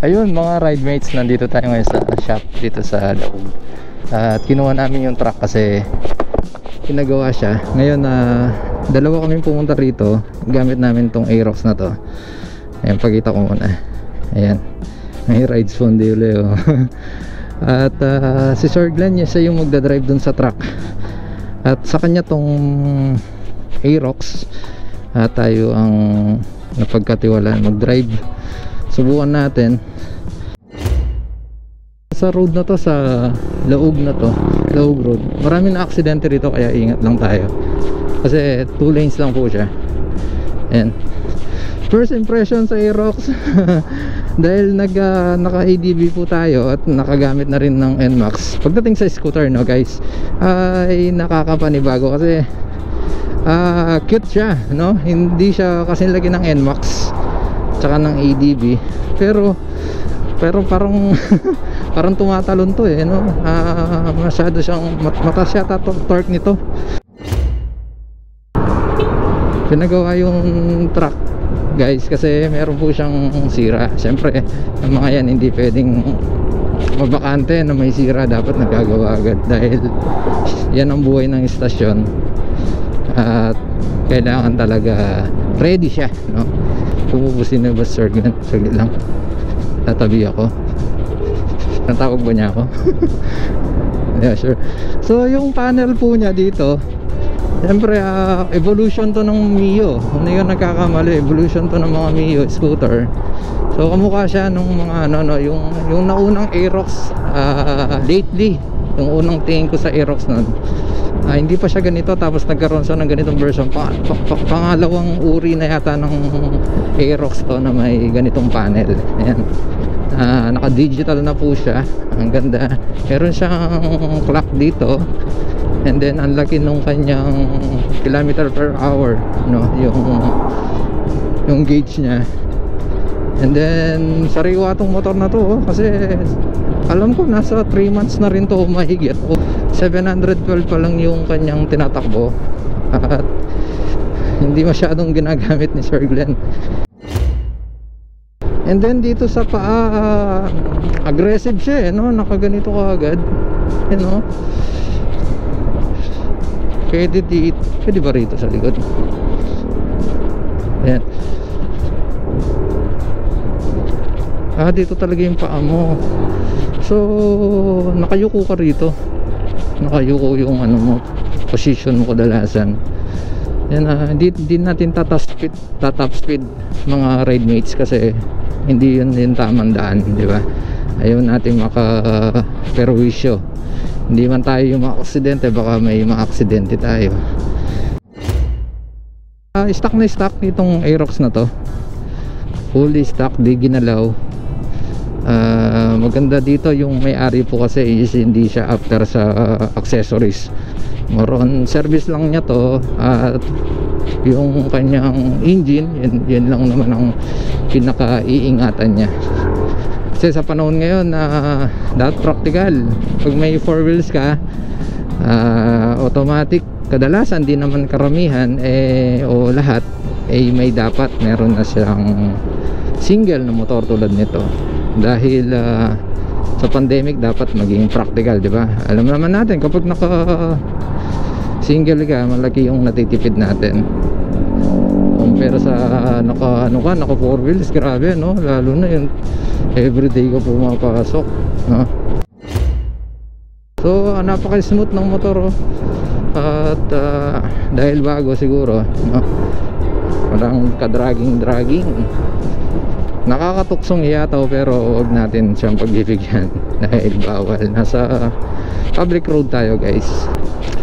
Ayun mga ride mates, nandito tayo ngayon sa shop dito sa Daug. At kinuha namin yung truck kasi pinagawa siya. Ngayon na dalawa kaming pumunta rito, gamit namin tong Aerox na to. Ayan, pagkita ko muna. Ayan. May rides phone eh. oh. At ah, si Sir Glenn, niya siya yung magdadrive dun sa truck. At sa kanya tong Aerox, ah, tayo ang napagkatiwalaan mag-drive. Subukan natin. Sa road na to, sa Laog na to, Laog Road. Maraming aksidente rito kaya ingat lang tayo. Kasi two lanes lang po siya. Ayan. First impression sa Aerox dahil nag ah, naka ADB po tayo at nakagamit na rin ng NMAX. Pagdating sa scooter no guys, ay nakakapanibago kasi ah cute siya, no? Hindi siya kasi lagi ng NMAX tsaka ng ADB. Pero pero parang parang tumatalon to eh, no? Ah, masyado siyang mat mataas yata to, torque nito. Pinagawa yung truck guys kasi meron po siyang sira syempre ang mga yan hindi pwedeng mabakante na may sira dapat nagagawa agad dahil yan ang buhay ng istasyon at kailangan talaga ready siya no pumupusin na ba sir ganun saglit lang tatabi ako natawag ba niya ako yeah sure so yung panel po niya dito Siyempre, ah, evolution to ng Mio. Ano yun nagkakamali? Evolution to ng mga Mio scooter. So, kamukha siya nung mga ano, no, yung, yung naunang Aerox ah, lately. Yung unang tingin ko sa Aerox nun. Ah, hindi pa siya ganito tapos nagkaroon siya ng ganitong version. Pa, pa, pa- pangalawang uri na yata ng Aerox to na may ganitong panel. Ayan. Ah, naka digital na po siya. Ang ganda. Meron siyang clock dito. And then ang laki nung kanyang kilometer per hour no? Yung yung gauge niya and then sariwa tong motor na to oh, kasi alam ko nasa 3 months na rin to mahigit. Oh, 712 pa lang yung kanyang tinatakbo. At hindi masyadong ginagamit ni Sir Glenn. And then dito sa paa ah, aggressive siya eh no? Nakaganito ka agad you know pwede di pwede ba rito sa likod? Yan ah dito talaga yung paa mo. So nakayuko ka rito. Nakayuko yung ano mo position mo kadalasan. Yan ah di, di natin tatap speed tatap speed mga ride mates kasi hindi yun yung tamang daan di ba? Ayaw natin maka perwisyo. Hindi man tayo yung mga aksidente baka may mga aksidente tayo. Ah, stock na stock itong Aerox na to. Fully stock di ginalaw Ah, maganda dito yung may-ari po kasi is hindi siya after sa accessories. More on service lang niya to at yung kanyang engine yun, yun lang naman ang pinaka-iingatan niya. Kasi sa panahon ngayon na that practical pag may four wheels ka ah, automatic kadalasan di naman karamihan eh o lahat eh may dapat meron na siyang single na motor tulad nito dahil ah, sa pandemic dapat maging practical di ba? Alam naman natin kapag naka single ka malaki yung natitipid natin. Compare sa naka ano ka naka four wheels grabe no? Lalo na yung everyday ka pumapasok no? So ah, napaka smooth ng motor oh. at ah, dahil bago siguro no? Walang ka-dragging dragging nakakatuksong iyataw pero wag natin siyang pagbibigyan dahil bawal. Nasa public road tayo guys.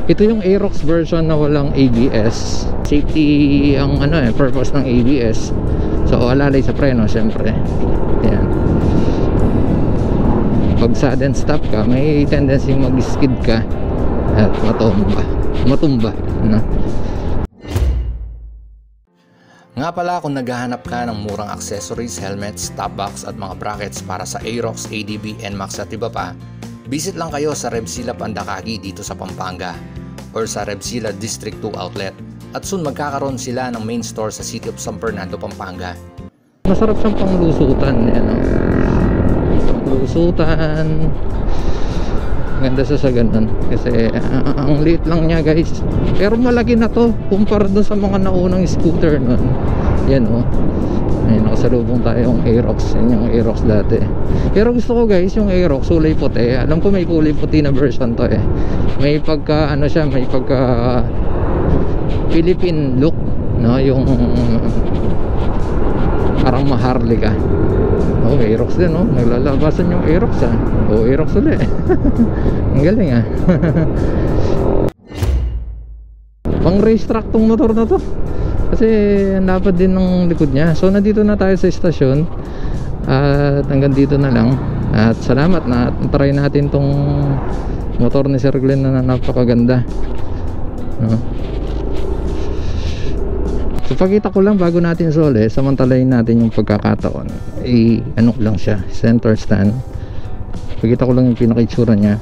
Ito yung Aerox version na walang ABS safety ang ano eh purpose ng ABS so alalay sa preno syempre. Yan pag sudden stop ka may tendency mag skid ka at matumba. Matumba no? Nga pala kung naghahanap ka ng murang accessories, helmets, top box at mga brackets para sa Aerox, ADB, NMAX at iba pa, visit lang kayo sa Rebsila Pandakagi dito sa Pampanga or sa Rebsila District 2 Outlet at soon magkakaroon sila ng main store sa City of San Fernando, Pampanga. masarap siyang panglusutan yan oh. Kalusutan ganda sa sa ganun. Kasi ah, ang liit lang niya guys. Pero malaki na to kumpara dun sa mga naunang scooter nun. Yan oh. Ayun nakasalubong tayo yung Aerox. Yan yung Aerox dati. Pero gusto ko guys yung Aerox kulay puti. Alam ko may kulay puti na version to eh. May pagka ano siya may pagka Philippine look no? Yung parang maharlika oh Aerox din oh naglalabasan yung Aerox ah. Oh Aerox ulit. Ang galing ah. Pang racetrack tong motor na to. Kasi lapad din ng likod niya. So nandito na tayo sa istasyon at hanggang dito na lang. At salamat na try natin tong motor ni Sir Glenn na napakaganda. No? So pakita ko lang bago natin sole, samantalayin natin yung pagkakataon. I ano lang siya, center stand. Pakita ko lang yung pinaka-itsura niya.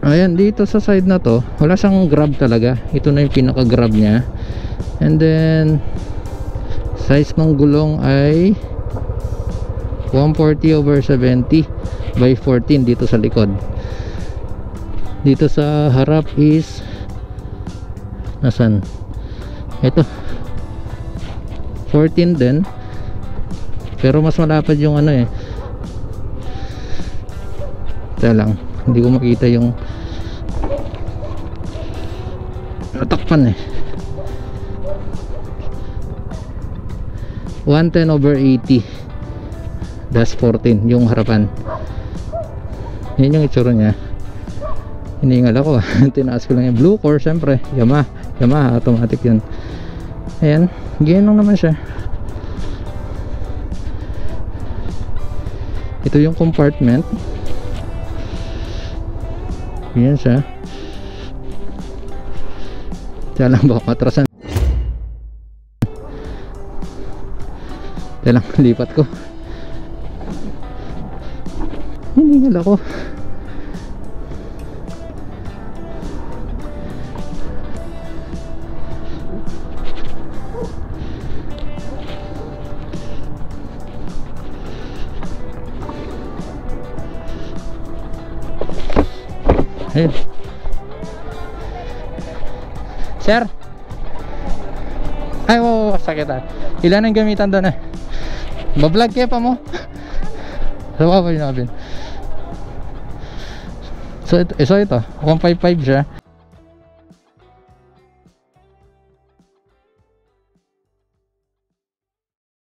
Ayan, dito sa side na to, wala siyang grab talaga. Ito na yung pinaka-grab niya. And then size ng gulong ay 140 over 70 by 14 dito sa likod. Dito sa harap is nasan? Ito 14 din. Pero mas malapad yung ano eh. Ito lang hindi ko makita yung natakpan eh. 110 over 80 dash 14 yung harapan. Yan yung itsura nya hiningal ako ah. tinaas ko lang yung blue core syempre. Yamaha Yamaha automatic yun ayan ganyan lang naman siya. Ito yung compartment. Ganyan siya. Kaya lang baka matrasan. Kaya lang lipat ko. Hiningal ako Ayun. Sir. Ay, wow, wow, sakit ah. Ilan ang gamitan doon eh? Bablog kaya pa mo? Sa baba yun natin. So ito, so ito, 155 siya.